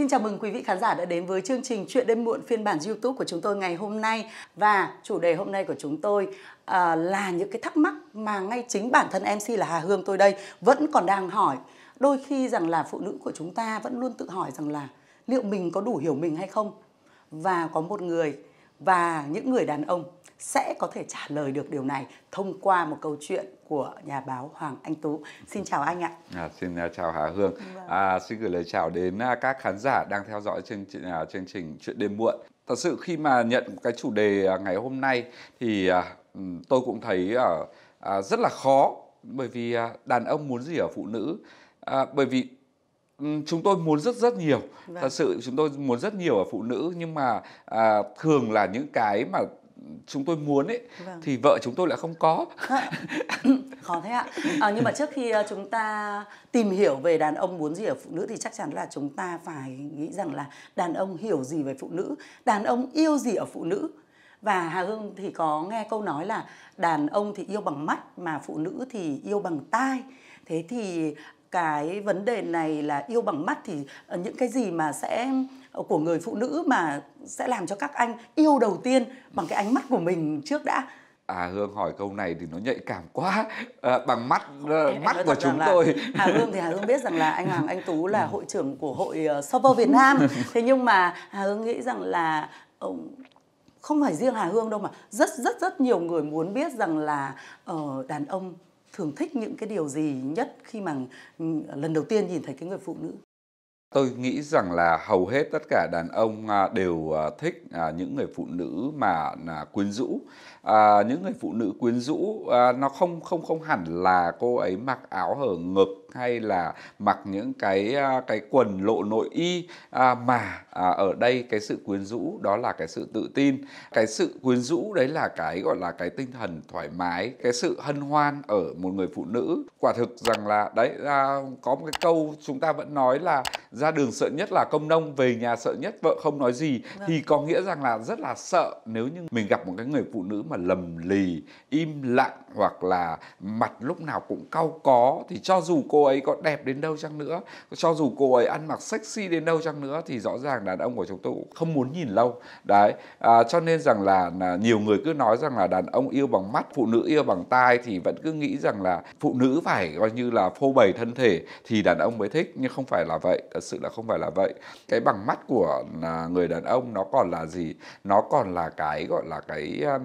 Xin chào mừng quý vị khán giả đã đến với chương trình Chuyện đêm muộn phiên bản YouTube của chúng tôi ngày hôm nay và chủ đề hôm nay của chúng tôi uh, là những cái thắc mắc mà ngay chính bản thân MC là Hà Hương tôi đây vẫn còn đang hỏi. Đôi khi rằng là phụ nữ của chúng ta vẫn luôn tự hỏi rằng là liệu mình có đủ hiểu mình hay không? Và có một người và những người đàn ông sẽ có thể trả lời được điều này thông qua một câu chuyện của nhà báo Hoàng Anh Tú. Xin chào anh ạ. À, xin uh, chào Hà Hương. Vâng. À, xin gửi lời chào đến uh, các khán giả đang theo dõi chương trình uh, chương trình chuyện đêm muộn. Thật sự khi mà nhận cái chủ đề ngày hôm nay thì uh, tôi cũng thấy rất là khó bởi vì đàn ông muốn gì ở phụ nữ. Bởi vì chúng tôi muốn rất rất nhiều. Vâng. thật sự chúng tôi muốn rất nhiều ở phụ nữ nhưng mà à, thường là những cái mà chúng tôi muốn ấy vâng. thì vợ chúng tôi lại không có. Khó thế ạ. À, nhưng mà trước khi ờ, chúng ta tìm hiểu về đàn ông muốn gì ở phụ nữ thì chắc chắn là chúng ta phải nghĩ rằng là đàn ông hiểu gì về phụ nữ đàn ông yêu gì ở phụ nữ. Và Hà Hương thì có nghe câu nói là đàn ông thì yêu bằng mắt mà phụ nữ thì yêu bằng tai. Thế thì cái vấn đề này là yêu bằng mắt thì ờ, những cái gì mà sẽ ờ, của người phụ nữ mà sẽ làm cho các anh yêu đầu tiên bằng cái ánh mắt của mình trước đã À Hương hỏi câu này thì nó nhạy cảm quá à, bằng mắt em, mắt em của chúng tôi. Hà Hương thì Hà Hương biết rằng là anh Hoàng Anh Tú là hội trưởng của hội uh, Server Việt Nam. Thế nhưng mà Hà Hương nghĩ rằng là uh, không phải riêng Hà Hương đâu mà rất rất rất nhiều người muốn biết rằng là uh, đàn ông thường thích những cái điều gì nhất khi mà ừ, lần đầu tiên nhìn thấy cái người phụ nữ? Tôi nghĩ rằng là hầu hết tất cả đàn ông à, đều à, thích à, những người phụ nữ mà quyến rũ. À, những người phụ nữ quyến rũ à, nó không không không hẳn là cô ấy mặc áo hở ngực hay là mặc những cái cái quần lộ nội y à, mà à, ở đây cái sự quyến rũ đó là cái sự tự tin. Cái sự quyến rũ đấy là cái gọi là cái tinh thần thoải mái cái sự hân hoan ở một người phụ nữ. Quả thực rằng là đấy à, có một cái câu chúng ta vẫn nói là ra đường sợ nhất là công nông về nhà sợ nhất vợ không nói gì vâng. thì có nghĩa rằng là rất là sợ nếu như mình gặp một cái người phụ nữ mà lầm lì im lặng hoặc là mặt lúc nào cũng cau có. Thì cho dù cô ấy có đẹp đến đâu chăng nữa. Cho dù cô ấy ăn mặc sexy đến đâu chăng nữa thì rõ ràng đàn ông của chúng tôi cũng không muốn nhìn lâu. Đấy à, cho nên rằng là, là nhiều người cứ nói rằng là đàn ông yêu bằng mắt phụ nữ yêu bằng tai thì vẫn cứ nghĩ rằng là phụ nữ phải coi như là phô bày thân thể thì đàn ông mới thích. Nhưng không phải là vậy thật sự là không phải là vậy. Cái bằng mắt của à, người đàn ông nó còn là gì? Nó còn là cái gọi là cái à,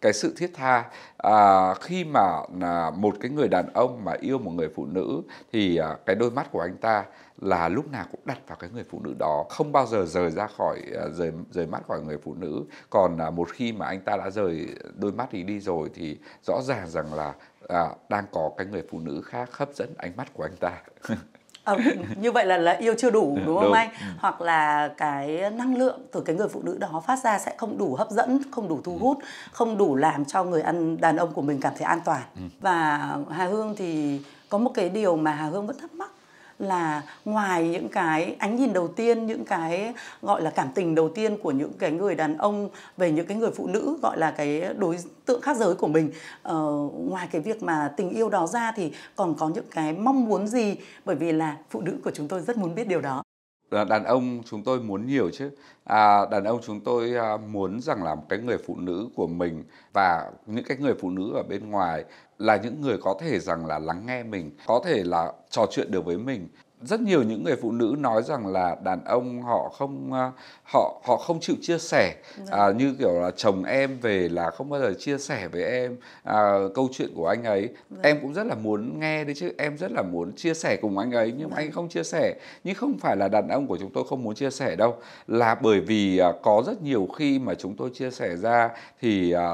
cái sự thiết tha à, khi mà à, một cái người đàn ông mà yêu một người phụ nữ thì à, cái đôi mắt của anh ta là lúc nào cũng đặt vào cái người phụ nữ đó không bao giờ rời ra khỏi à, rời rời mắt khỏi người phụ nữ. Còn à, một khi mà anh ta đã rời đôi mắt đi đi rồi thì rõ ràng rằng là à, đang có cái người phụ nữ khác hấp dẫn ánh mắt của anh ta. À, như vậy là là yêu chưa đủ đúng không đúng. anh? Ừ. Hoặc là cái năng lượng từ cái người phụ nữ đó phát ra sẽ không đủ hấp dẫn, không đủ thu ừ. hút, không đủ làm cho người ăn đàn ông của mình cảm thấy an toàn. Ừ. Và Hà Hương thì có một cái điều mà Hà Hương vẫn thắc mắc là ngoài những cái ánh nhìn đầu tiên những cái gọi là cảm tình đầu tiên của những cái người đàn ông về những cái người phụ nữ gọi là cái đối tượng khác giới của mình ờ, ngoài cái việc mà tình yêu đó ra thì còn có những cái mong muốn gì? Bởi vì là phụ nữ của chúng tôi rất muốn biết điều đó. Ờ, đàn ông chúng tôi muốn nhiều chứ. À, đàn ông chúng tôi à, muốn rằng là một cái người phụ nữ của mình và những cái người phụ nữ ở bên ngoài là những người có thể rằng là lắng nghe mình có thể là trò chuyện được với mình rất nhiều những người phụ nữ nói rằng là đàn ông họ không à, họ họ không chịu chia sẻ dạ. à, như kiểu là chồng em về là không bao giờ chia sẻ với em à, câu chuyện của anh ấy Được. Dạ. em cũng rất là muốn nghe đấy chứ em rất là muốn chia sẻ cùng anh ấy nhưng Được. anh không chia sẻ nhưng không phải là đàn ông của chúng tôi không muốn chia sẻ đâu là bởi vì à, có rất nhiều khi mà chúng tôi chia sẻ ra thì à,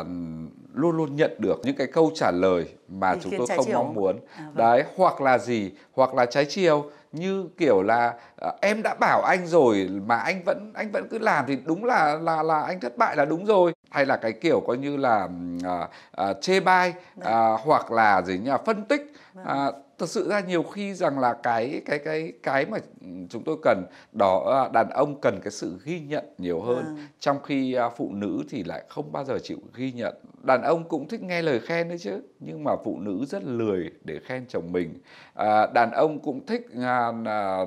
luôn luôn nhận được những cái câu trả lời mà thì chúng tôi không mong muốn à, vâng. đấy hoặc là gì hoặc là trái chiều như kiểu là uh, em đã bảo anh rồi mà anh vẫn anh vẫn cứ làm thì đúng là là là anh thất bại là đúng rồi. Hay là cái kiểu coi như là uh, uh, chê bai uh, hoặc là gì nhỉ phân tích. Uh, thực sự ra nhiều khi rằng là cái cái cái cái mà chúng tôi cần đó đàn ông cần cái sự ghi nhận nhiều hơn. À. trong khi phụ nữ thì lại không bao giờ chịu ghi nhận đàn ông cũng thích nghe lời khen đấy chứ nhưng mà phụ nữ rất lười để khen chồng mình. À, đàn ông cũng thích à, à,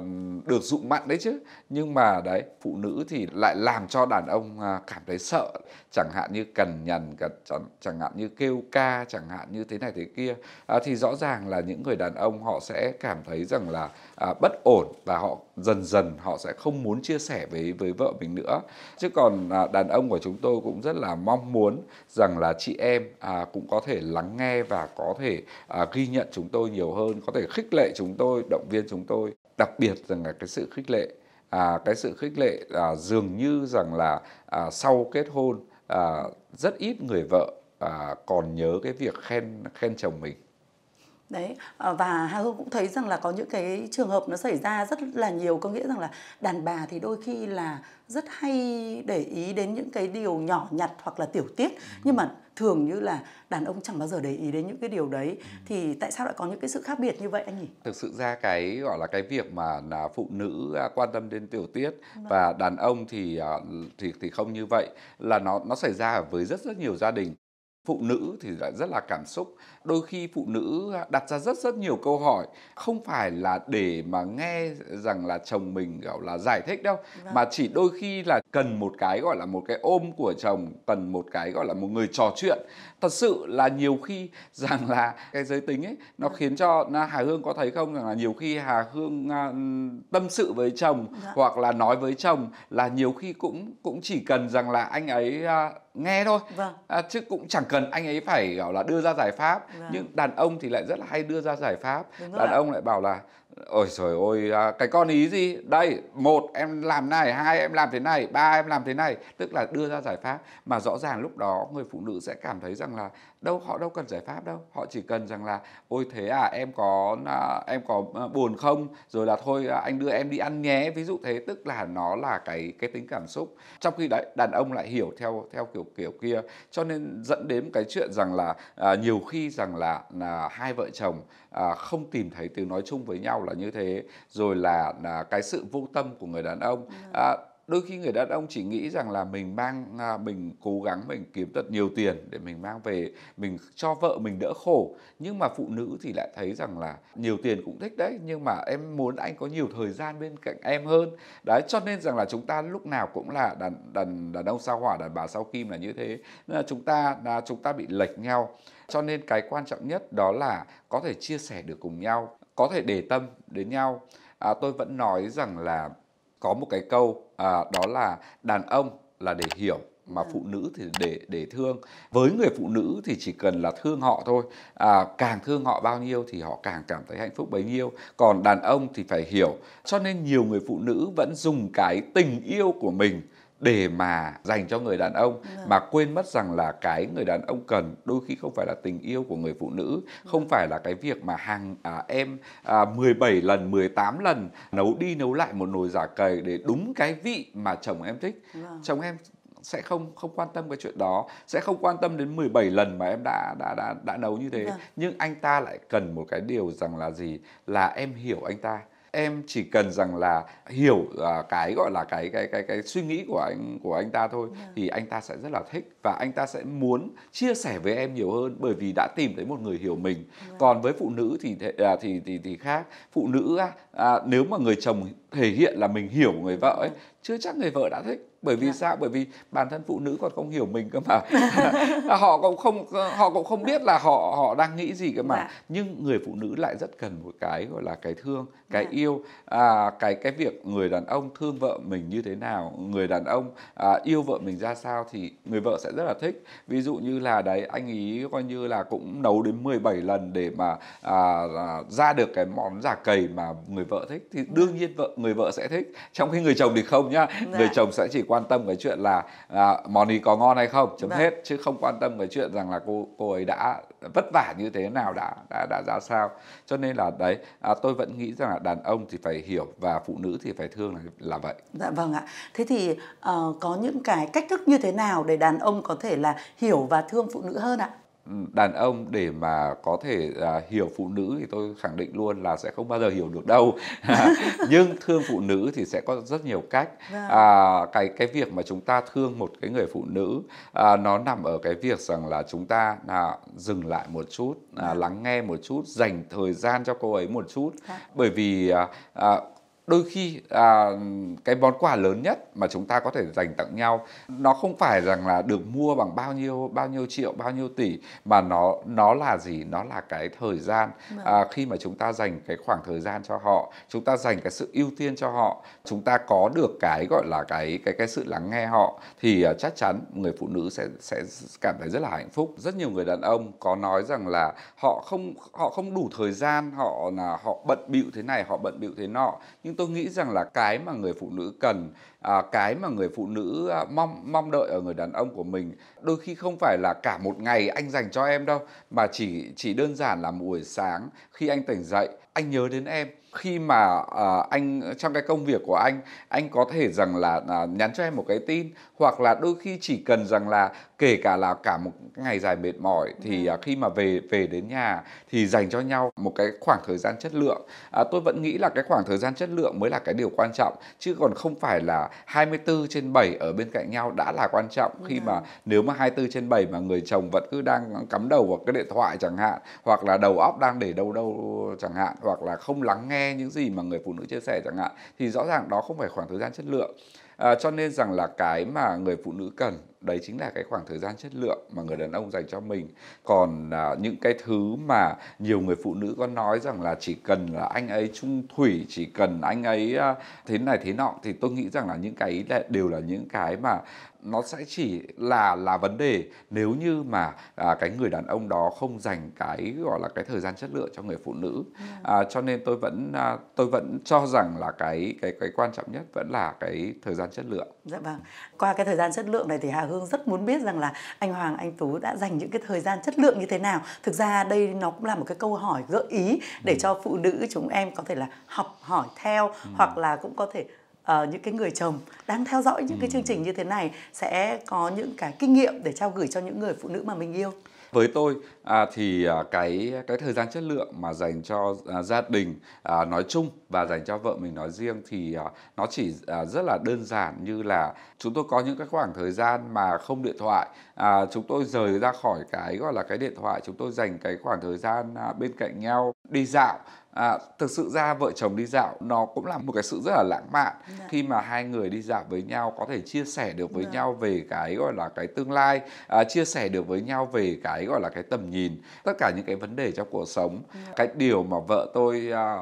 được dụng mặn đấy chứ nhưng mà đấy phụ nữ thì lại làm cho đàn ông à, cảm thấy sợ. Chẳng hạn như cằn nhằn chẳng, chẳng hạn như kêu ca chẳng hạn như thế này thế kia. À, thì rõ ràng là những người đàn ông họ sẽ cảm thấy rằng là à, bất ổn và họ dần dần họ sẽ không muốn chia sẻ với với vợ mình nữa. Chứ còn à, đàn ông của chúng tôi cũng rất là mong muốn rằng là chị em à, cũng có thể lắng nghe và có thể à, ghi nhận chúng tôi nhiều hơn có thể khích lệ chúng tôi động viên chúng tôi. Đặc biệt rằng là cái sự khích lệ à, cái sự khích lệ à, dường như rằng là à, sau kết hôn à, rất ít người vợ à, còn nhớ cái việc khen khen chồng mình đấy ờ, và hà hương cũng thấy rằng là có những cái trường hợp nó xảy ra rất là nhiều có nghĩa rằng là đàn bà thì đôi khi là rất hay để ý đến những cái điều nhỏ nhặt hoặc là tiểu tiết ừ. nhưng mà thường như là đàn ông chẳng bao giờ để ý đến những cái điều đấy ừ. thì tại sao lại có những cái sự khác biệt như vậy anh nhỉ? Thực sự ra cái gọi là cái việc mà là phụ nữ à, quan tâm đến tiểu tiết vâng. và đàn ông thì à, thì thì không như vậy là nó nó xảy ra với rất rất nhiều gia đình phụ nữ thì lại rất là cảm xúc đôi khi phụ nữ đặt ra rất rất nhiều câu hỏi không phải là để mà nghe rằng là chồng mình gọi là giải thích đâu vâng. mà chỉ đôi khi là cần một cái gọi là một cái ôm của chồng cần một cái gọi là một người trò chuyện thật sự là nhiều khi rằng là cái giới tính ấy nó vâng. khiến cho Hà Hương có thấy không rằng là nhiều khi Hà Hương uh, tâm sự với chồng dạ. hoặc là nói với chồng là nhiều khi cũng cũng chỉ cần rằng là anh ấy uh, nghe thôi vâng. à, chứ cũng chẳng cần anh ấy phải gọi là đưa ra giải pháp vâng. nhưng đàn ông thì lại rất là hay đưa ra giải pháp đàn ông lại bảo là ôi trời ơi à, cái con ý gì? Đây một em làm này hai em làm thế này ba em làm thế này. Tức là đưa ra giải pháp. Mà rõ ràng lúc đó người phụ nữ sẽ cảm thấy rằng là đâu họ đâu cần giải pháp đâu. Họ chỉ cần rằng là ôi thế à em có à, em có à, buồn không? Rồi là thôi à, anh đưa em đi ăn nhé. Ví dụ thế tức là nó là cái cái tính cảm xúc. Trong khi đấy đàn ông lại hiểu theo theo kiểu kiểu kia. Cho nên dẫn đến cái chuyện rằng là à, nhiều khi rằng là, là hai vợ chồng à, không tìm thấy tiếng nói chung với nhau là như thế. Rồi là, là cái sự vô tâm của người đàn ông. Vâng. à, đôi khi người đàn ông chỉ nghĩ rằng là mình mang à, mình cố gắng mình kiếm thật nhiều tiền để mình mang về mình cho vợ mình đỡ khổ. Nhưng mà phụ nữ thì lại thấy rằng là nhiều tiền cũng thích đấy nhưng mà em muốn anh có nhiều thời gian bên cạnh em hơn. Đấy cho nên rằng là chúng ta lúc nào cũng là đàn đàn đàn ông sao hỏa đàn bà sao kim là như thế. Nên là chúng ta là chúng ta bị lệch nhau. Cho nên cái quan trọng nhất đó là có thể chia sẻ được cùng nhau có thể để tâm đến nhau. À, tôi vẫn nói rằng là có một cái câu à, đó là đàn ông là để hiểu mà phụ nữ thì để để thương. Với người phụ nữ thì chỉ cần là thương họ thôi. À, càng thương họ bao nhiêu thì họ càng cảm thấy hạnh phúc bấy nhiêu. Còn đàn ông thì phải hiểu. Cho nên nhiều người phụ nữ vẫn dùng cái tình yêu của mình để mà dành cho người đàn ông vâng. mà quên mất rằng là cái người đàn ông cần đôi khi không phải là tình yêu của người phụ nữ không vâng. phải là cái việc mà hàng à, em à, 17 lần 18 lần nấu đi nấu lại một nồi giả cầy để đúng cái vị mà chồng em thích vâng. chồng em sẽ không không quan tâm cái chuyện đó sẽ không quan tâm đến 17 lần mà em đã đã đã đã nấu như thế vâng. nhưng anh ta lại cần một cái điều rằng là gì là em hiểu anh ta em chỉ cần rằng là hiểu uh, cái gọi là cái cái cái cái suy nghĩ của anh của anh ta thôi yeah. Dạ. thì anh ta sẽ rất là thích và anh ta sẽ muốn chia sẻ với em nhiều hơn bởi vì đã tìm thấy một người hiểu mình yeah. Dạ. còn với phụ nữ thì à, thì thì thì khác phụ nữ à, nếu mà người chồng thể hiện là mình hiểu người vợ ấy. Chưa chắc người vợ đã thích. Bởi vì yeah. sao? Bởi vì bản thân phụ nữ còn không hiểu mình cơ mà. Họ cũng không họ cũng không biết là họ họ đang nghĩ gì cơ mà. Yeah. nhưng người phụ nữ lại rất cần một cái gọi là cái thương cái yeah. yêu. À, cái cái việc người đàn ông thương vợ mình như thế nào người đàn ông à, yêu vợ mình ra sao thì người vợ sẽ rất là thích. Ví dụ như là đấy anh ý coi như là cũng nấu đến 17 lần để mà à, à, ra được cái món giả cầy mà người vợ thích. Thì đương nhiên vợ người vợ sẽ thích. Trong khi người chồng thì không nhá. Yeah. người chồng sẽ chỉ quan tâm cái chuyện là à, món ý có ngon hay không chấm vâng. hết chứ không quan tâm cái chuyện rằng là cô cô ấy đã vất vả như thế nào đã đã đã ra sao. Cho nên là đấy à, tôi vẫn nghĩ rằng là đàn ông thì phải hiểu và phụ nữ thì phải thương là là vậy. Dạ vâng ạ. Thế thì uh, có những cái cách thức như thế nào để đàn ông có thể là hiểu và thương phụ nữ hơn ạ đàn ông để mà có thể à, hiểu phụ nữ thì tôi khẳng định luôn là sẽ không bao giờ hiểu được đâu nhưng thương phụ nữ thì sẽ có rất nhiều cách vâng. à, cái cái việc mà chúng ta thương một cái người phụ nữ à, nó nằm ở cái việc rằng là chúng ta à, dừng lại một chút à, vâng. lắng nghe một chút dành thời gian cho cô ấy một chút vâng. bởi vì à, à, đôi khi à, cái món quà lớn nhất mà chúng ta có thể dành tặng nhau nó không phải rằng là được mua bằng bao nhiêu bao nhiêu triệu bao nhiêu tỷ mà nó nó là gì? Nó là cái thời gian. Vâng. à, khi mà chúng ta dành cái khoảng thời gian cho họ chúng ta dành cái sự ưu tiên cho họ chúng ta có được cái gọi là cái cái cái sự lắng nghe họ thì uh, chắc chắn người phụ nữ sẽ sẽ cảm thấy rất là hạnh phúc. Rất nhiều người đàn ông có nói rằng là họ không họ không đủ thời gian họ là họ bận bịu thế này họ bận bịu thế nọ. Nhưng tôi nghĩ rằng là cái mà người phụ nữ cần à, cái mà người phụ nữ à, mong mong đợi ở người đàn ông của mình đôi khi không phải là cả một ngày anh dành cho em đâu mà chỉ chỉ đơn giản là buổi sáng khi anh tỉnh dậy anh nhớ đến em khi mà uh, anh trong cái công việc của anh anh có thể rằng là uh, nhắn cho em một cái tin hoặc là đôi khi chỉ cần rằng là kể cả là cả một ngày dài mệt mỏi thì uh, khi mà về về đến nhà thì dành cho nhau một cái khoảng thời gian chất lượng. Uh, tôi vẫn nghĩ là cái khoảng thời gian chất lượng mới là cái điều quan trọng chứ còn không phải là 24 trên 7 ở bên cạnh nhau đã là quan trọng. Khi mà nếu mà 24 trên 7 mà người chồng vẫn cứ đang cắm đầu vào cái điện thoại chẳng hạn hoặc là đầu óc đang để đâu đâu chẳng hạn hoặc là không lắng nghe nghe những gì mà người phụ nữ chia sẻ chẳng hạn thì rõ ràng đó không phải khoảng thời gian chất lượng. À, cho nên rằng là cái mà người phụ nữ cần đấy chính là cái khoảng thời gian chất lượng mà người đàn ông dành cho mình. Còn à, những cái thứ mà nhiều người phụ nữ có nói rằng là chỉ cần là anh ấy trung thủy chỉ cần anh ấy à, thế này thế nọ thì tôi nghĩ rằng là những cái đều là những cái mà nó sẽ chỉ là là vấn đề nếu như mà à, cái người đàn ông đó không dành cái gọi là cái thời gian chất lượng cho người phụ nữ dạ. à, cho nên tôi vẫn à, tôi vẫn cho rằng là cái cái cái quan trọng nhất vẫn là cái thời gian chất lượng. Dạ vâng. Qua cái thời gian chất lượng này thì Hà Hương rất muốn biết rằng là anh Hoàng anh Tú đã dành những cái thời gian chất lượng như thế nào. Thực ra đây nó cũng là một cái câu hỏi gợi ý để ừ. cho phụ nữ chúng em có thể là học hỏi theo ừ. hoặc là cũng có thể uh, những cái người chồng đang theo dõi những cái chương trình như thế này sẽ có những cái kinh nghiệm để trao gửi cho những người phụ nữ mà mình yêu? Với tôi à, thì à, cái cái thời gian chất lượng mà dành cho à, gia đình à, nói chung và dành cho vợ mình nói riêng thì à, nó chỉ à, rất là đơn giản như là chúng tôi có những cái khoảng thời gian mà không điện thoại à, chúng tôi rời ra khỏi cái gọi là cái điện thoại chúng tôi dành cái khoảng thời gian à, bên cạnh nhau đi dạo À, thực sự ra vợ chồng đi dạo nó cũng là một cái sự rất là lãng mạn dạ. khi mà hai người đi dạo với nhau có thể chia sẻ được với dạ. nhau về cái gọi là cái tương lai à, chia sẻ được với nhau về cái gọi là cái tầm nhìn tất cả những cái vấn đề trong cuộc sống dạ. cái điều mà vợ tôi à,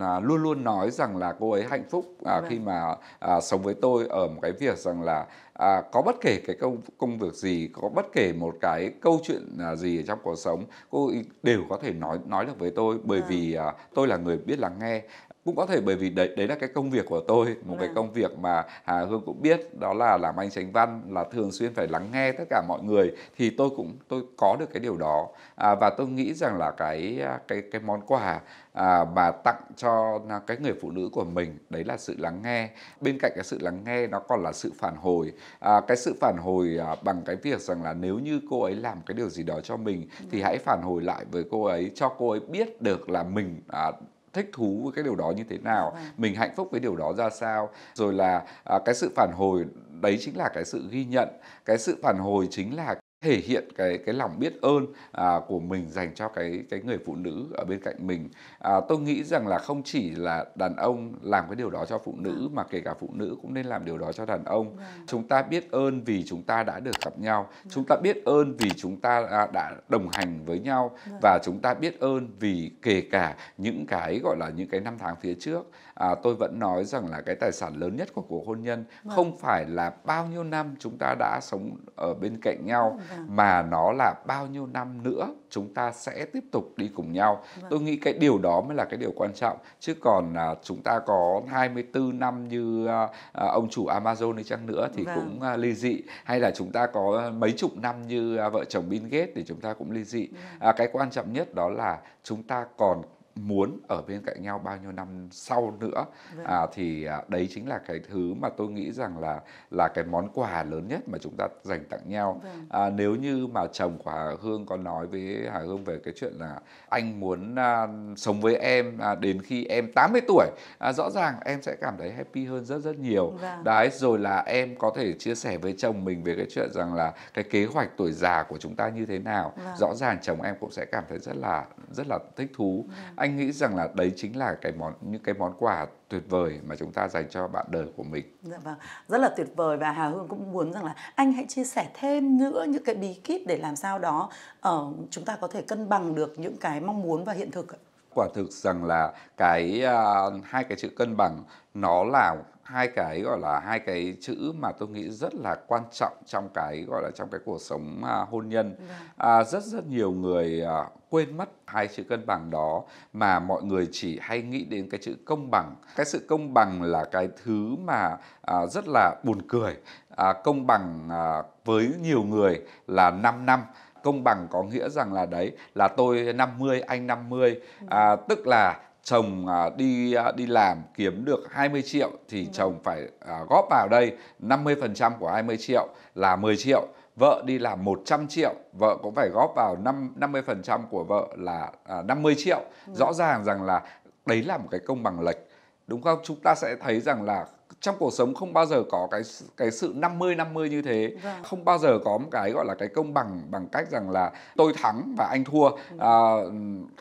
à, luôn luôn nói rằng là cô ấy hạnh phúc à, dạ. khi mà à, sống với tôi ở một cái việc rằng là à, có bất kể cái công công việc gì có bất kể một cái câu chuyện à, gì trong cuộc sống cô đều có thể nói nói được với tôi bởi à. vì à, tôi là người biết lắng nghe cũng có thể bởi vì đấy đấy là cái công việc của tôi một cái vâng. công việc mà Hà Hương cũng biết đó là làm anh tránh văn là thường xuyên phải lắng nghe tất cả mọi người thì tôi cũng tôi có được cái điều đó à, và tôi nghĩ rằng là cái cái cái món quà à, mà tặng cho cái người phụ nữ của mình đấy là sự lắng nghe bên cạnh cái sự lắng nghe nó còn là sự phản hồi à, cái sự phản hồi à, bằng cái việc rằng là nếu như cô ấy làm cái điều gì đó cho mình thì vâng. hãy phản hồi lại với cô ấy cho cô ấy biết được là mình à, thích thú với cái điều đó như thế nào? Vâng. mình hạnh phúc với điều đó ra sao? Rồi là à, cái sự phản hồi đấy chính là cái sự ghi nhận. Cái sự phản hồi chính là thể hiện cái cái lòng biết ơn à, của mình dành cho cái cái người phụ nữ ở bên cạnh mình. À, tôi nghĩ rằng là không chỉ là đàn ông làm cái điều đó cho phụ nữ vâng. mà kể cả phụ nữ cũng nên làm điều đó cho đàn ông. Vâng. chúng ta biết ơn vì chúng ta đã được gặp nhau. Vâng. chúng ta biết ơn vì chúng ta à, đã đồng hành với nhau. Và chúng ta biết ơn vì kể cả những cái gọi là những cái năm tháng phía trước à, tôi vẫn nói rằng là cái tài sản lớn nhất của cuộc hôn nhân không phải là bao nhiêu năm chúng ta đã sống ở bên cạnh nhau vâng. mà nó là bao nhiêu năm nữa chúng ta sẽ tiếp tục đi cùng nhau vâng. tôi nghĩ cái điều đó mới là cái điều quan trọng chứ còn à, chúng ta có 24 năm như à, à, ông chủ Amazon đi chăng nữa thì vâng. cũng à, ly dị hay là chúng ta có mấy chục năm như à, vợ chồng Bill Gates thì chúng ta cũng ly dị vâng. à, cái quan trọng nhất đó là chúng ta còn muốn ở bên cạnh nhau bao nhiêu năm sau nữa vâng. à, thì à, đấy chính là cái thứ mà tôi nghĩ rằng là là cái món quà lớn nhất mà chúng ta dành tặng nhau vâng. à, nếu như mà chồng của Hà Hương có nói với Hà Hương về cái chuyện là anh muốn à, sống với em à, đến khi em 80 tuổi à, rõ ràng em sẽ cảm thấy happy hơn rất rất nhiều vâng. đấy rồi là em có thể chia sẻ với chồng mình về cái chuyện rằng là cái kế hoạch tuổi già của chúng ta như thế nào vâng. rõ ràng chồng em cũng sẽ cảm thấy rất là rất là thích thú vâng. Anh nghĩ rằng là đấy chính là cái món những cái món quà tuyệt vời mà chúng ta dành cho bạn đời của mình. Dạ vâng, rất là tuyệt vời và Hà Hương cũng muốn rằng là anh hãy chia sẻ thêm nữa những cái bí kíp để làm sao đó uh, chúng ta có thể cân bằng được những cái mong muốn và hiện thực. Quả thực rằng là cái uh, hai cái chữ cân bằng nó là hai cái gọi là hai cái chữ mà tôi nghĩ rất là quan trọng trong cái gọi là trong cái cuộc sống à, hôn nhân. Vâng. à, rất rất nhiều người à, quên mất hai chữ cân bằng đó mà mọi người chỉ hay nghĩ đến cái chữ công bằng. Cái sự công bằng là cái thứ mà à, rất là buồn cười. À, công bằng à, với nhiều người là 5 năm. Công bằng có nghĩa rằng là đấy là tôi 50 anh 50 à, tức là chồng à, đi à, đi làm kiếm được 20 triệu thì ừ. chồng phải à, góp vào đây 50% của 20 triệu là 10 triệu vợ đi làm 100 triệu vợ cũng phải góp vào 5 50% của vợ là 50 triệu ừ. rõ ràng rằng là đấy là một cái công bằng lệch đúng không chúng ta sẽ thấy rằng là trong cuộc sống không bao giờ có cái cái sự 50 50 như thế. Vâng. Không bao giờ có một cái gọi là cái công bằng bằng cách rằng là tôi thắng và anh thua. Ừ. À,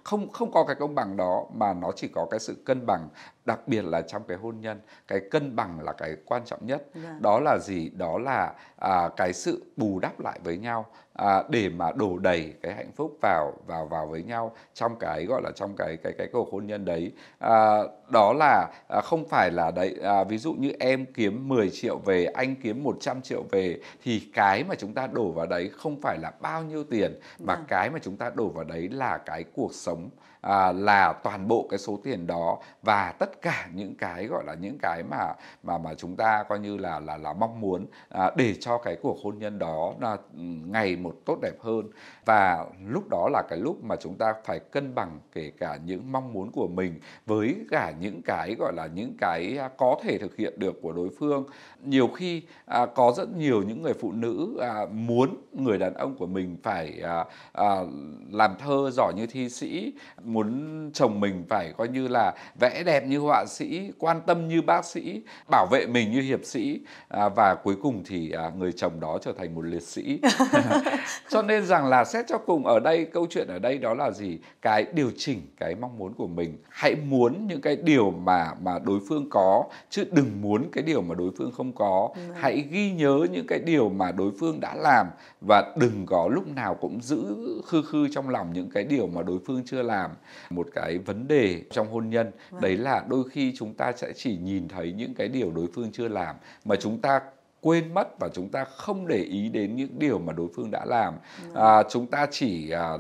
không không có cái công bằng đó mà nó chỉ có cái sự cân bằng đặc biệt là trong cái hôn nhân cái cân bằng là cái quan trọng nhất vâng. đó là gì đó là à, cái sự bù đắp lại với nhau à, để mà đổ đầy cái hạnh phúc vào vào vào với nhau trong cái gọi là trong cái cái cái cuộc hôn nhân đấy à, đó là à, không phải là đấy à, ví dụ như em kiếm 10 triệu về anh kiếm 100 triệu về thì cái mà chúng ta đổ vào đấy không phải là bao nhiêu tiền mà vâng. cái mà chúng ta đổ vào đấy là cái cuộc sống à, là toàn bộ cái số tiền đó và tất cả những cái gọi là những cái mà mà mà chúng ta coi như là là là mong muốn à, để cho cái cuộc hôn nhân đó là ừ, ngày một tốt đẹp hơn. Và lúc đó là cái lúc mà chúng ta phải cân bằng kể cả những mong muốn của mình với cả những cái gọi là những cái à, có thể thực hiện được của đối phương. Nhiều khi à, có rất nhiều những người phụ nữ à, muốn người đàn ông của mình phải à, à, làm thơ giỏi như thi sĩ muốn chồng mình phải coi như là vẽ đẹp như họa sĩ quan tâm như bác sĩ bảo vệ mình như hiệp sĩ. À, và cuối cùng thì à, người chồng đó trở thành một liệt sĩ. Cho nên rằng là xét cho cùng ở đây câu chuyện ở đây đó là gì? Cái điều chỉnh cái mong muốn của mình. Hãy muốn những cái điều mà mà đối phương có chứ đừng muốn cái điều mà đối phương không có. Ừ. hãy ghi nhớ những cái điều mà đối phương đã làm và đừng có lúc nào cũng giữ khư khư trong lòng những cái điều mà đối phương chưa làm một cái vấn đề trong hôn nhân vâng. đấy là đôi khi chúng ta sẽ chỉ nhìn thấy những cái điều đối phương chưa làm mà chúng ta quên mất và chúng ta không để ý đến những điều mà đối phương đã làm vâng. à, chúng ta chỉ à,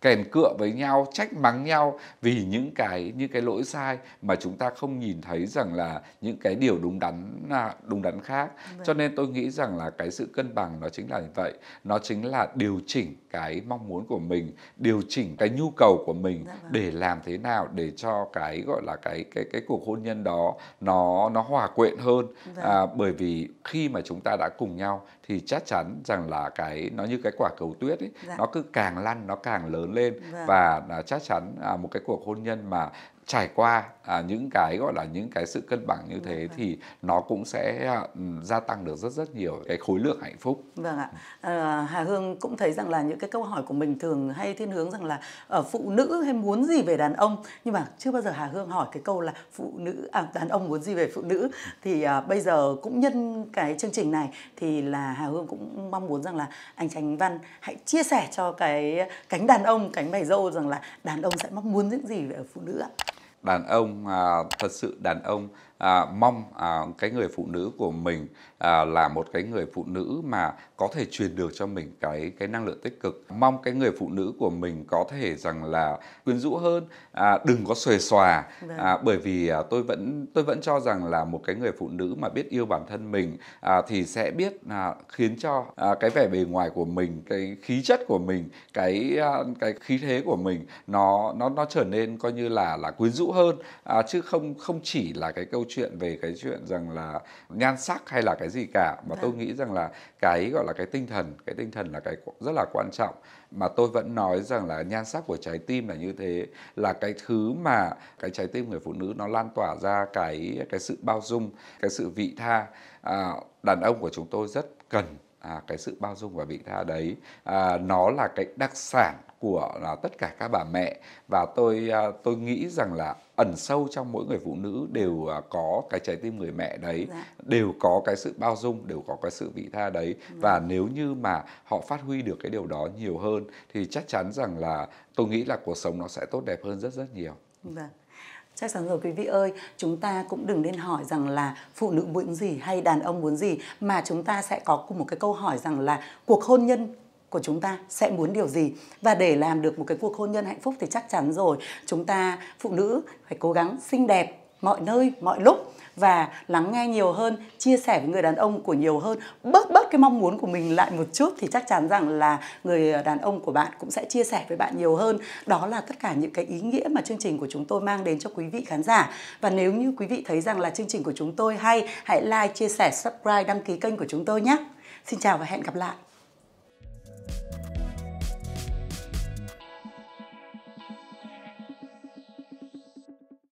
kèn cựa với nhau trách mắng nhau vì những cái những cái lỗi sai mà chúng ta không nhìn thấy rằng là những cái điều đúng đắn là đúng đắn khác vâng. cho nên tôi nghĩ rằng là cái sự cân bằng nó chính là như vậy nó chính là điều chỉnh cái mong muốn của mình điều chỉnh cái nhu cầu của mình dạ vâng. để làm thế nào để cho cái gọi là cái cái cái cuộc hôn nhân đó nó nó hòa quyện hơn vâng. à, bởi vì khi mà chúng ta đã cùng nhau thì chắc chắn rằng là cái nó như cái quả cầu tuyết ấy dạ. nó cứ càng lăn nó càng lớn lên vâng. và à, chắc chắn à, một cái cuộc hôn nhân mà trải qua à, những cái gọi là những cái sự cân bằng như thế vâng. thì nó cũng sẽ à, gia tăng được rất rất nhiều cái khối lượng hạnh phúc. Vâng ạ. À, Hà Hương cũng thấy rằng là những cái câu hỏi của mình thường hay thiên hướng rằng là ở phụ nữ hay muốn gì về đàn ông nhưng mà chưa bao giờ Hà Hương hỏi cái câu là phụ nữ à, đàn ông muốn gì về phụ nữ thì à, bây giờ cũng nhân cái chương trình này thì là Hà Hương cũng mong muốn rằng là anh Tránh Văn hãy chia sẻ cho cái cánh đàn ông cánh mày dâu rằng là đàn ông sẽ mong muốn những gì về phụ nữ ạ đàn ông à, thật sự đàn ông à, mong à, cái người phụ nữ của mình à, là một cái người phụ nữ mà có thể truyền được cho mình cái cái năng lượng tích cực. Mong cái người phụ nữ của mình có thể rằng là quyến rũ hơn à, đừng có xuề xòa. Vâng. à, bởi vì à, tôi vẫn tôi vẫn cho rằng là một cái người phụ nữ mà biết yêu bản thân mình à, thì sẽ biết à, khiến cho à, cái vẻ bề ngoài của mình cái khí chất của mình cái à, cái khí thế của mình nó nó nó trở nên coi như là là quyến rũ hơn. À, chứ không không chỉ là cái câu chuyện về cái chuyện rằng là nhan sắc hay là cái gì cả mà tôi vâng. nghĩ rằng là cái gọi là cái tinh thần cái tinh thần là cái rất là quan trọng. Mà tôi vẫn nói rằng là nhan sắc của trái tim là như thế là cái thứ mà cái trái tim người phụ nữ nó lan tỏa ra cái cái sự bao dung cái sự vị tha. À, đàn ông của chúng tôi rất cần à, cái sự bao dung và vị tha đấy. À, nó là cái đặc sản của là tất cả các bà mẹ và tôi à, tôi nghĩ rằng là ẩn sâu trong mỗi người phụ nữ đều à, có cái trái tim người mẹ đấy dạ. đều có cái sự bao dung đều có cái sự vị tha đấy dạ. và nếu như mà họ phát huy được cái điều đó nhiều hơn thì chắc chắn rằng là tôi nghĩ là cuộc sống nó sẽ tốt đẹp hơn rất rất nhiều. Vâng. Chắc chắn rồi quý vị ơi, chúng ta cũng đừng nên hỏi rằng là phụ nữ muốn gì hay đàn ông muốn gì mà chúng ta sẽ có cùng một cái câu hỏi rằng là cuộc hôn nhân của chúng ta sẽ muốn điều gì. Và để làm được một cái cuộc hôn nhân hạnh phúc thì chắc chắn rồi, chúng ta phụ nữ phải cố gắng xinh đẹp mọi nơi, mọi lúc và lắng nghe nhiều hơn, chia sẻ với người đàn ông của nhiều hơn. Bớt bớt cái mong muốn của mình lại một chút thì chắc chắn rằng là người đàn ông của bạn cũng sẽ chia sẻ với bạn nhiều hơn. Đó là tất cả những cái ý nghĩa mà chương trình của chúng tôi mang đến cho quý vị khán giả. Và nếu như quý vị thấy rằng là chương trình của chúng tôi hay, hãy like, chia sẻ, subscribe, đăng ký kênh của chúng tôi nhé. Xin chào và hẹn gặp lại.